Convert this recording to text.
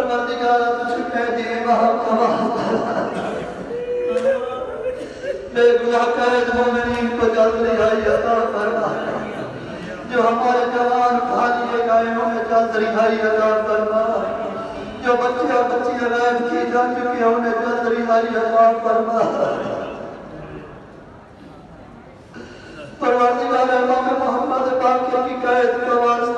कैदी महकमा बेगुनाह कैद मोमिनीन को जल्द रिहाई अता फरमा जो हमारे जवान लिए गए उन्हें जल्द रिहाई अता फरमा जो बच्चे और बच्चियाँ गायब की जा चुकी हैं उन्हें जल्द रिहाई अता फरमा परवरदिगार मोहम्मद बाकी की कैद के वास्ते